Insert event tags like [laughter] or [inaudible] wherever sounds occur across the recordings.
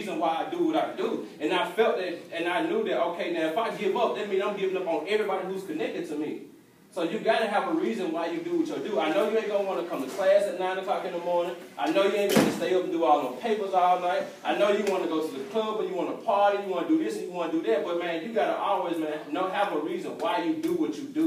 reason why I do what I do. And I felt that, and I knew that, okay, now if I give up, that means I'm giving up on everybody who's connected to me. So you gotta have a reason why you do what you do. I know you ain't gonna wanna come to class at 9 o'clock in the morning. I know you ain't gonna stay up and do all those papers all night. I know you wanna go to the club and you wanna party, you wanna do this and you wanna do that. But man, you gotta always, man, know have a reason why you do what you do.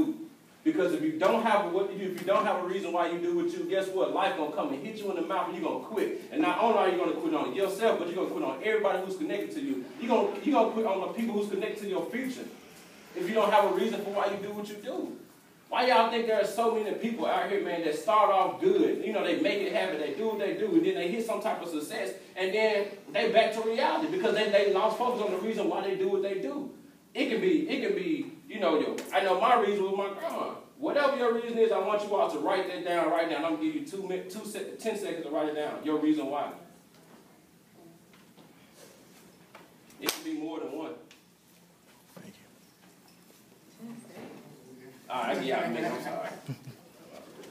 Because if you don't have a, if you don't have a reason why you do what you, do, guess what? Life gonna come and hit you in the mouth and you're gonna quit. And not only are you gonna quit on yourself, but you're gonna quit on everybody who's connected to you. You're gonna, you're gonna quit on the people who's connected to your future. If you don't have a reason for why you do what you do. Why y'all think there are so many people out here, man, that start off good? You know, they make it happen, they do what they do, and then they hit some type of success, and then they back to reality because they, they lost focus on the reason why they do what they do. It can be, it can be, you know, I know my reason was my grandma. Whatever your reason is, I want you all to write that down right now. I'm gonna give you two, two, ten seconds to write it down. Your reason why. It can be more than one. Thank you. All right, yeah, I mean, I'm sorry.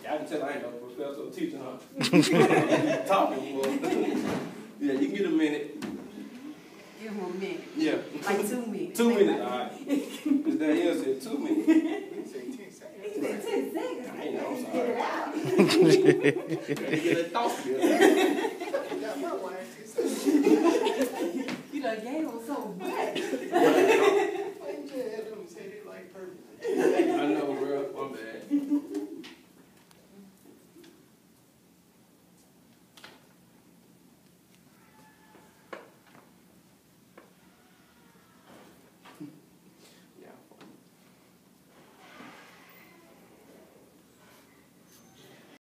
Y'all can tell I ain't no professor or teacher, huh? [laughs] Talking, boy. [laughs] yeah, you can get a minute. Give him a minute. Yeah. Like two minutes. two minutes, all right. Because Danielle said two minutes. He said ten seconds. I ain't know, I'm Get it out. Gotta get that thought together. [laughs] You done gave him so much.